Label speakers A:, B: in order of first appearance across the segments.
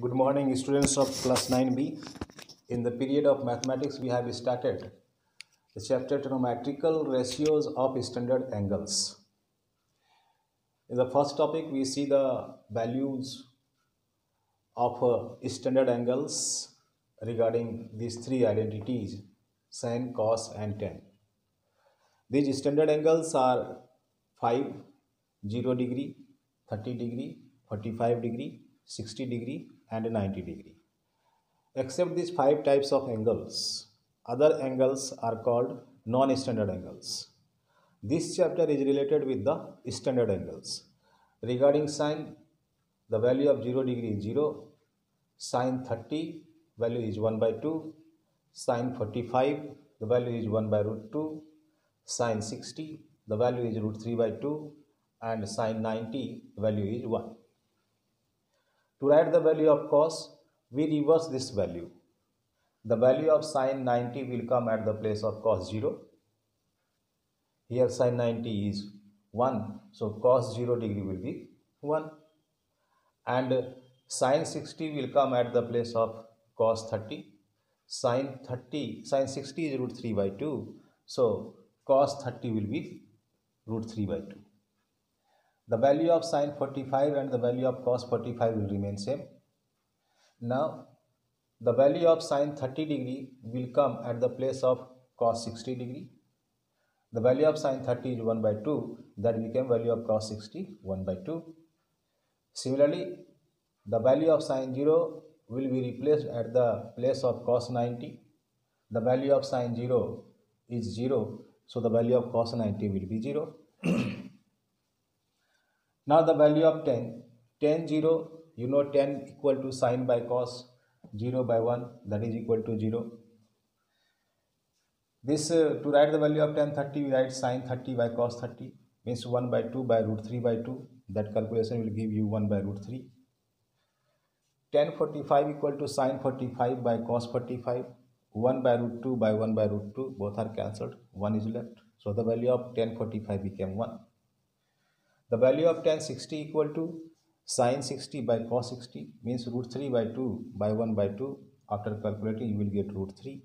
A: Good morning, students of class 9b. In the period of mathematics, we have started the chapter trigonometrical ratios of standard angles. In the first topic, we see the values of uh, standard angles regarding these three identities sine, cos, and tan. These standard angles are 5, 0 degree, 30 degree, 45 degree, 60 degree, and 90 degree. Except these five types of angles, other angles are called non-standard angles. This chapter is related with the standard angles. Regarding sine, the value of 0 degree is 0, sine 30 value is 1 by 2, sine 45 the value is 1 by root 2, sine 60 the value is root 3 by 2 and sine 90 the value is 1. To write the value of cos, we reverse this value. The value of sine 90 will come at the place of cos 0. Here sine 90 is 1, so cos 0 degree will be 1. And sine 60 will come at the place of cos 30. Sine 30, sine 60 is root 3 by 2, so cos 30 will be root 3 by 2 the value of sine 45 and the value of cos 45 will remain same. Now the value of sine 30 degree will come at the place of cos 60 degree. The value of sine 30 is 1 by 2 that became value of cos 60 1 by 2 similarly the value of sine 0 will be replaced at the place of cos 90 the value of sine 0 is 0 so the value of cos 90 will be 0 Now the value of tan, tan 0, you know tan equal to sine by cos 0 by 1 that is equal to 0. This uh, to write the value of tan 30 we write sine 30 by cos 30 means 1 by 2 by root 3 by 2 that calculation will give you 1 by root 3. Tan 45 equal to sine 45 by cos 45 1 by root 2 by 1 by root 2 both are cancelled. 1 is left. So the value of tan 45 became 1 the value of tan 60 equal to sine 60 by cos 60 means root 3 by 2 by 1 by 2. After calculating, you will get root 3.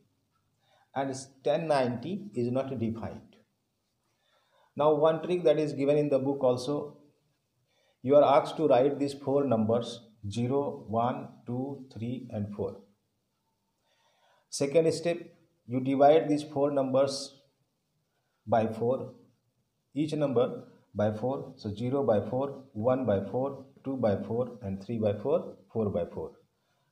A: And tan 90 is not defined. Now, one trick that is given in the book also, you are asked to write these four numbers 0, 1, 2, 3, and 4. Second step, you divide these four numbers by 4. Each number by 4. So 0 by 4, 1 by 4, 2 by 4 and 3 by 4, 4 by 4.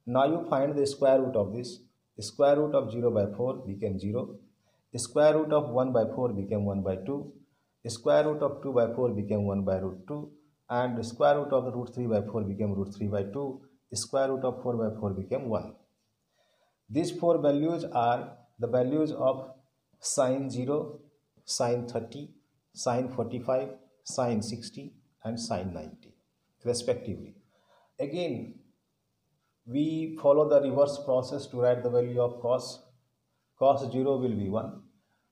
A: Now you find the square root of this. Square root of 0 by 4 became 0. Square root of 1 by 4 became 1 by 2. Square root of 2 by 4 became 1 by root 2. And square root of the root 3 by 4 became root 3 by 2. Square root of 4 by 4 became 1. These four values are the values of sine 0, sine 30, sine 45, sine 60 and sine 90 respectively. Again, we follow the reverse process to write the value of cos. Cos 0 will be 1,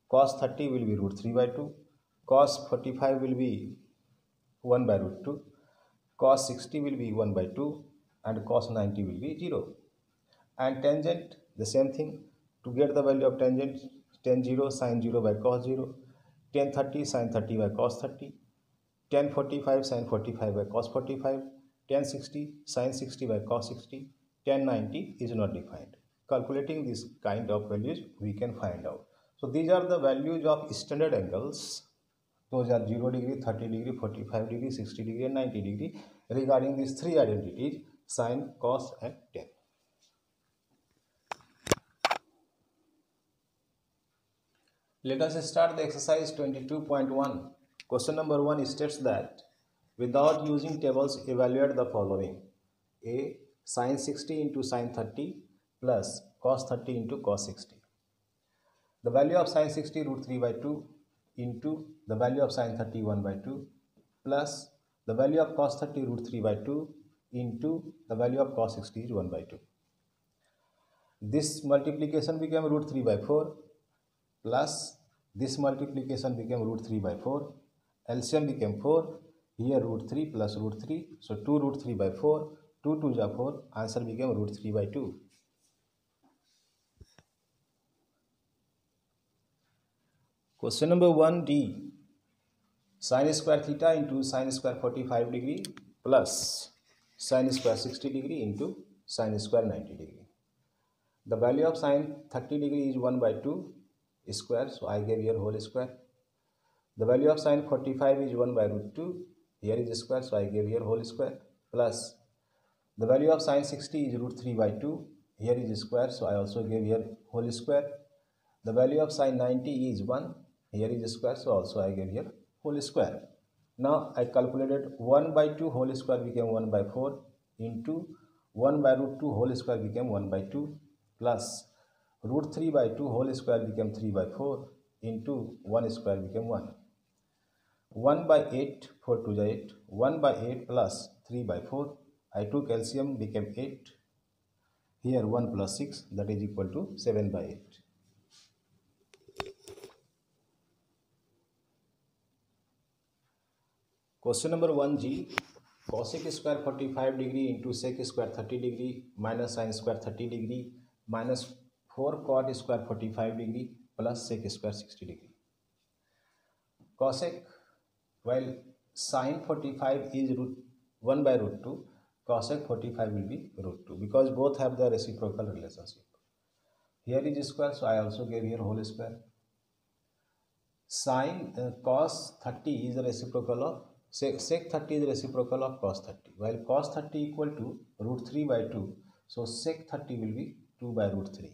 A: cos 30 will be root 3 by 2, cos 45 will be 1 by root 2, cos 60 will be 1 by 2 and cos 90 will be 0. And tangent the same thing to get the value of tangent tan 0 sine 0 by cos 0, tan 30 sine 30 by cos 30 tan 45 sin 45 by cos 45 tan 60 sin 60 by cos 60 tan 90 is not defined. Calculating this kind of values we can find out. So these are the values of standard angles. Those are 0 degree 30 degree 45 degree 60 degree and 90 degree. Regarding these three identities sine cos and tan. Let us start the exercise 22.1 Question number 1 states that without using tables evaluate the following. A sine 60 into sine 30 plus cos 30 into cos 60. The value of sine 60 root 3 by 2 into the value of sine 30 1 by 2 plus the value of cos 30 root 3 by 2 into the value of cos 60 is 1 by 2. This multiplication became root 3 by 4 plus this multiplication became root 3 by 4 एल्शियम became four here root three plus root three so two root three by four two two जा four answer became root three by two question number one D sine square theta into sine square forty five degree plus sine square sixty degree into sine square ninety degree the value of sine thirty degree is one by two square so I gave your whole square the value of sine 45 is 1 by root 2 here is square so i gave here whole square plus the value of sine 60 is root 3 by 2 here is square so i also gave here whole square. The value of sine 90 is 1 here is square so also i gave here whole square. Now i calculated 1 by 2 whole square became 1 by 4 into 1 by root 2 whole square became 1 by 2 plus root 3 by 2 whole square became 3 by 4 into 1 square became 1 one by eight four two जै eight, one by eight plus three by four I two calcium became eight here one plus six that is equal to seven by eight question number one G cosec square forty five degree into sec square thirty degree minus sine square thirty degree minus four cot square forty five degree plus sec square sixty degree cosec while sine 45 is root 1 by root 2, cosec 45 will be root 2 because both have the reciprocal relationship. Here is square, so I also gave here whole square. Sine uh, cos 30 is reciprocal of sec, sec 30 is reciprocal of cos 30 while cos 30 equal to root 3 by 2 so sec 30 will be 2 by root 3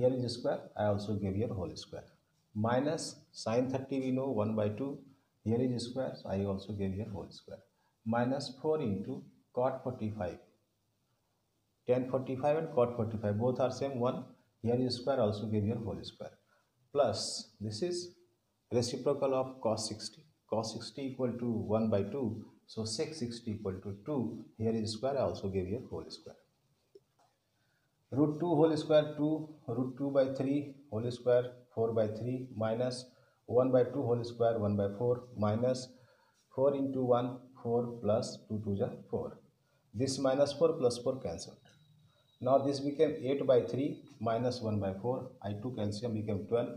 A: here is square i also gave here whole square minus sine 30 we know 1 by 2 here is square so i also gave here whole square. Minus 4 into cot 45 tan 45 and cot 45 both are same 1 here is square also gave here whole square. Plus this is reciprocal of cos 60 cos 60 equal to 1 by 2 so sec 60 equal to 2 here is square i also gave here whole square. Root 2 whole square 2 root 2 by 3 whole square 4 by 3 minus 1 by 2 whole square 1 by 4 minus 4 into 1 4 plus 2 to the 4 this minus 4 plus 4 cancelled. Now this became 8 by 3 minus 1 by 4 i took LCM became 12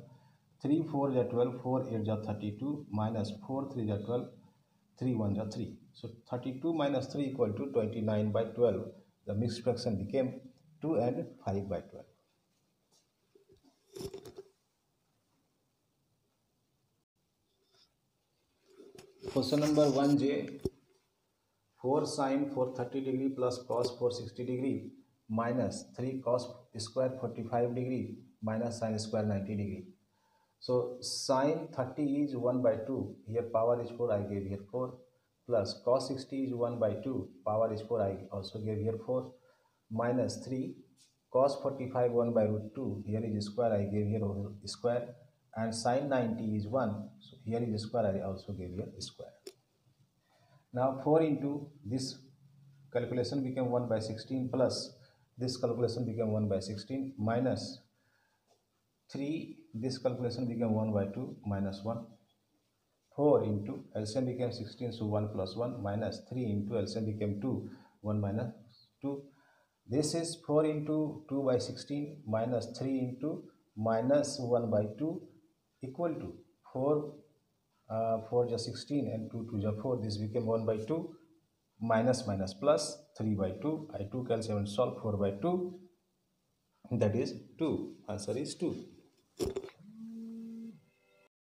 A: 3 4 is 12 4 8 is 32 minus 4 3 is 12 3 1 is 3 so 32 minus 3 equal to 29 by 12 the mixed fraction became 2 and 5 by 12. Question number 1J 4 sine 430 degree plus cos 460 degree minus 3 cos square 45 degree minus sine square 90 degree. So sine 30 is 1 by 2 here power is 4 I gave here 4 plus cos 60 is 1 by 2 power is 4 I also gave here 4 minus 3 cos 45 1 by root 2 here is square I gave here square and sine 90 is 1 so here is the square I also gave here square. Now 4 into this calculation became 1 by 16 plus this calculation became 1 by 16 minus 3 this calculation became 1 by 2 minus 1 4 into LCM became 16 so 1 plus 1 minus 3 into LCM became 2 1 minus 2 this is 4 into 2 by 16 minus 3 into minus 1 by 2 equal to 4 uh, 4 just 16 and 2 2 just 4 this became 1 by 2 minus minus plus 3 by 2 I took LCM and solve 4 by 2 that is 2 answer is 2